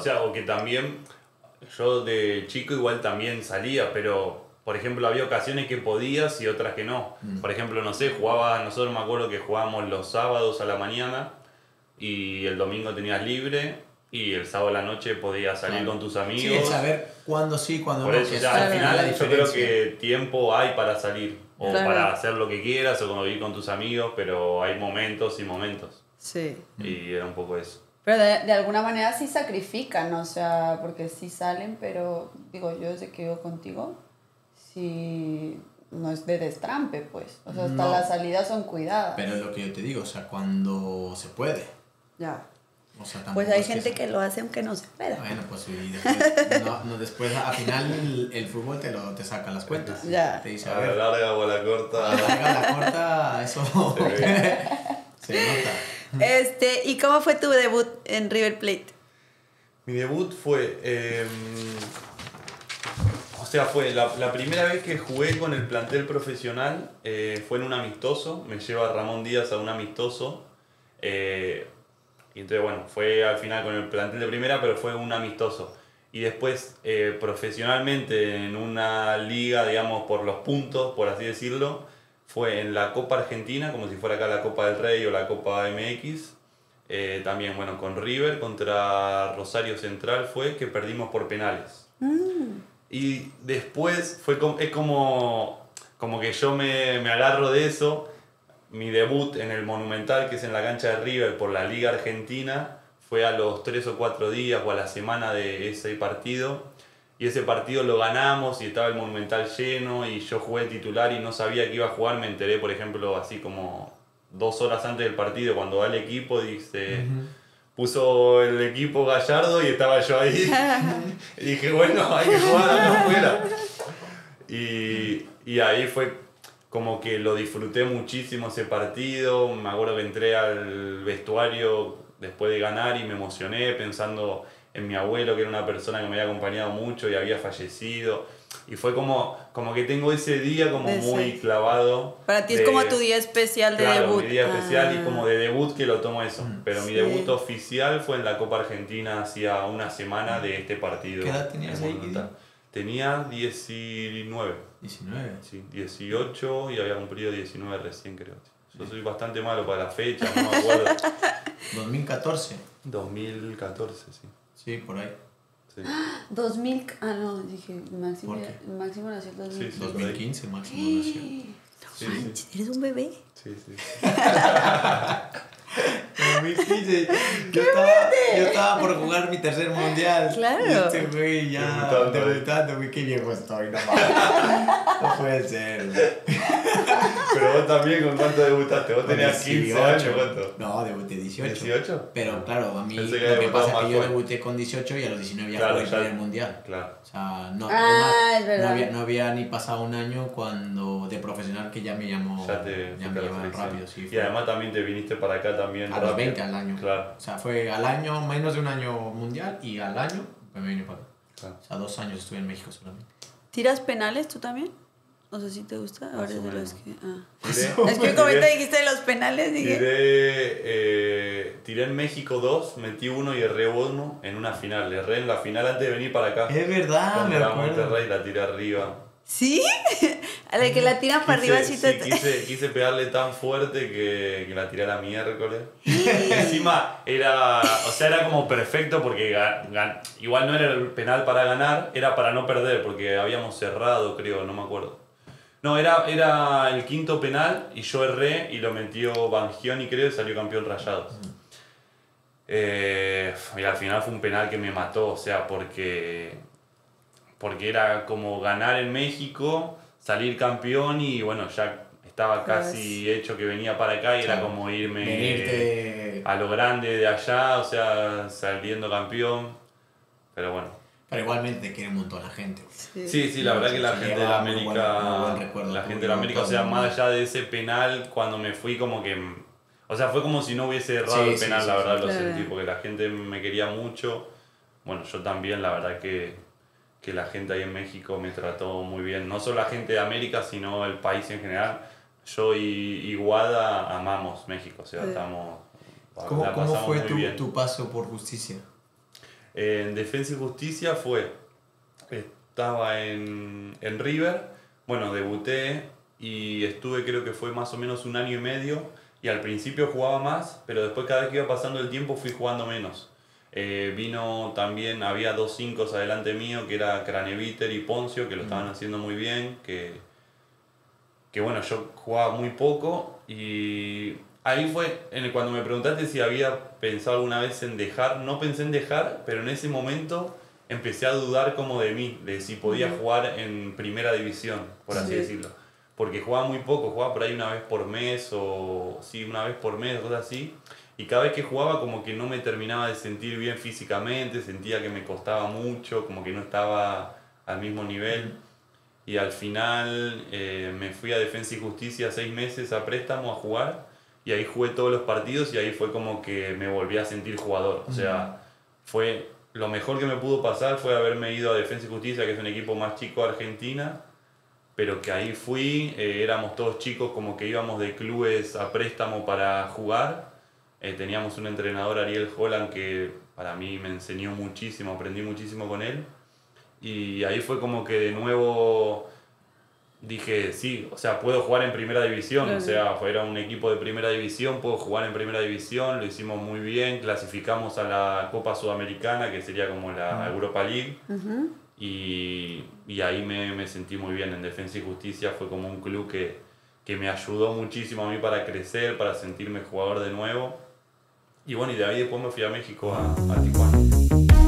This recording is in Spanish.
sea, o que también yo de chico igual también salía, pero por ejemplo había ocasiones que podías y otras que no. Mm. Por ejemplo, no sé, jugaba, nosotros me acuerdo que jugábamos los sábados a la mañana y el domingo tenías libre y el sábado a la noche podías salir Claro. con tus Sí, amigos. el saber cuándo sí, cuándo Por no. eso, que o sea, es al la final yo creo que tiempo hay para salir o Claro. para hacer lo que quieras o convivir con tus amigos, pero hay momentos y momentos. Sí. Y era un poco eso. Pero de, de alguna manera sí sacrifican, o sea, porque sí salen, pero digo, yo desde que vivo contigo, sí no es de destrampe, pues. O sea, hasta No. las salidas son cuidadas. Pero es lo que yo te digo, o sea, cuando se puede. Ya. O sea, tampoco Pues hay gente sea- que lo hace aunque no se pueda. Bueno, pues y después, no, no, después al final el, el fútbol te, lo, te saca las cuentas. Ya. Te dice, a A la ver, larga o a la a la corta. larga, a la corta, eso Se ve. se nota. Este, ¿y cómo fue tu debut en River Plate? Mi debut fue. eh, o sea, fue la, la primera vez que jugué con el plantel profesional. eh, fue en un amistoso. Me lleva Ramón Díaz a un amistoso. eh, y entonces, bueno, fue al final con el plantel de primera, pero fue un amistoso. Y después, eh, profesionalmente, en una liga, digamos, por los puntos, por así decirlo, fue en la Copa Argentina, como si fuera acá la Copa del Rey o la Copa MX. Eh, también, bueno, con River contra Rosario Central fue que perdimos por penales. Y después fue como, es como, como que yo me, me agarro de eso. Mi debut en el Monumental, que es en la cancha de River por la Liga Argentina, fue a los tres o cuatro días o a la semana de ese partido. Y ese partido lo ganamos y estaba el Monumental lleno y yo jugué titular y no sabía que iba a jugar. Me enteré, por ejemplo, así como dos horas antes del partido, cuando va el equipo, dice, puso el equipo Gallardo y estaba yo ahí. y dije, bueno, hay que jugar afuera. Y, y ahí fue como que lo disfruté muchísimo ese partido. Me acuerdo que entré al vestuario después de ganar y me emocioné pensando en mi abuelo, que era una persona que me había acompañado mucho y había fallecido. Y fue como, como que tengo ese día como muy clavado. Para ti es de- como tu día especial de Claro, debut. mi día especial Ah. y como de debut que lo tomo eso. Pero mi Sí. debut oficial fue en la Copa Argentina hacía una semana de este partido. ¿Qué edad tenías en ahí. Tenía 19. 19. Sí, 18 y había cumplido 19 recién, creo. Yo soy bastante malo para la fecha, no me acuerdo. 2014. 2014, sí. Sí, por ahí. Sí. 2000, ah no, dije, Máximo. Máximo nació en 2000. Sí, 2015 máximo nació. Sí, sí. Manches, ¿Eres un bebé? Sí, sí. 2015. Yo estaba, yo estaba por jugar mi tercer mundial. Claro. Y este güey ya Debutando. debutando. güey, qué viejo estoy, no mames. No puede ser. Pero vos también, ¿con cuánto debutaste? Vos tenías 15 18. años, ¿cuánto? No, debuté 18. ¿18? Pero claro, a mí lo que pasa es que yo debuté con 18 y a los 19 ya Claro, jugué el primer mundial. Claro. O sea, no, Ah, además, es verdad. no, había, no había ni pasado un año cuando de profesional que ya me llamó, Ya te ya fuiste me llamaron rápido. Sí, Y además también te viniste para acá también a los rápido. 20 al año. Claro, O sea, fue al año, menos de un año mundial y al año pues me vine para acá. claro. O sea, dos años estuve en México solamente. ¿Tiras penales tú también? O sea, ¿sí te gusta? Ahora es de los que... Ah. Tiré- Es que como te dijiste de los penales, dije... Tiré, eh, tiré en México dos, metí uno y erré uno en una final. Erré en la final antes de venir para acá. Es verdad, me acuerdo. Monterrey la tiré arriba. ¿Sí? A la que la tiran para arriba Quise, sí te... quise, quise pegarle tan fuerte que, que la tiré a la miércoles. Encima era, o sea, era como perfecto porque igual no era el penal para ganar, era para no perder porque habíamos cerrado, creo, no me acuerdo. No, era, era el quinto penal y yo erré y lo metió Bangioni, creo, y salió campeón Rayados. Eh, y al final fue un penal que me mató, o sea, porque, porque era como ganar en México, salir campeón y bueno, ya estaba casi hecho que venía para acá y era como irme Venirte. a lo grande de allá, o sea, saliendo campeón. Pero bueno. Pero igualmente te quiere un montón la gente. Sí, sí, la verdad que la gente de la América, buen la gente de la América, o sea, más allá de ese penal, cuando me fui como que, o sea, fue como si no hubiese errado Sí, el sí, penal, sí, la sí. verdad lo Claro. sentí, porque la gente me quería mucho, bueno, yo también, la verdad que, que la gente ahí en México me trató muy bien, no solo la gente de América, sino el país en general. Yo y, y Guada amamos México, o sea, Sí. estamos... ¿Cómo, la cómo fue muy tu, bien. tu paso por justicia? En Defensa y Justicia fue, estaba en, en River, bueno, debuté y estuve creo que fue más o menos un año y medio y al principio jugaba más, pero después cada vez que iba pasando el tiempo fui jugando menos. Eh, vino también, había dos cinco adelante mío, que era Craneviter y Poncio, que lo estaban haciendo muy bien, que, que bueno, yo jugaba muy poco y ahí fue en cuando me preguntaste si había pensado alguna vez en dejar, no pensé en dejar, pero en ese momento empecé a dudar como de mí, de si podía jugar en primera división, por así decirlo. Porque jugaba muy poco, jugaba por ahí una vez por mes o sí, una vez por mes, cosas así. Y cada vez que jugaba como que no me terminaba de sentir bien físicamente, sentía que me costaba mucho, como que no estaba al mismo nivel. Y al final eh, me fui a Defensa y Justicia seis meses a préstamo a jugar y ahí jugué todos los partidos y ahí fue como que me volví a sentir jugador. O sea, fue lo mejor que me pudo pasar fue haberme ido a Defensa y Justicia, que es un equipo más chico de Argentina, pero que ahí fui, eh, éramos todos chicos como que íbamos de clubes a préstamo para jugar. Eh, teníamos un entrenador, Ariel Holland, que para mí me enseñó muchísimo, aprendí muchísimo con él. Y ahí fue como que de nuevo dije, sí, o sea, puedo jugar en primera división, o sea, era un equipo de primera división, puedo jugar en primera división, lo hicimos muy bien, clasificamos a la Copa Sudamericana, que sería como la Europa League, y, y, ahí me, me, sentí muy bien. En Defensa y Justicia, fue como un club que, que me ayudó muchísimo a mí para crecer, para sentirme jugador de nuevo, y bueno, y de ahí después me fui a México, a, a Tijuana.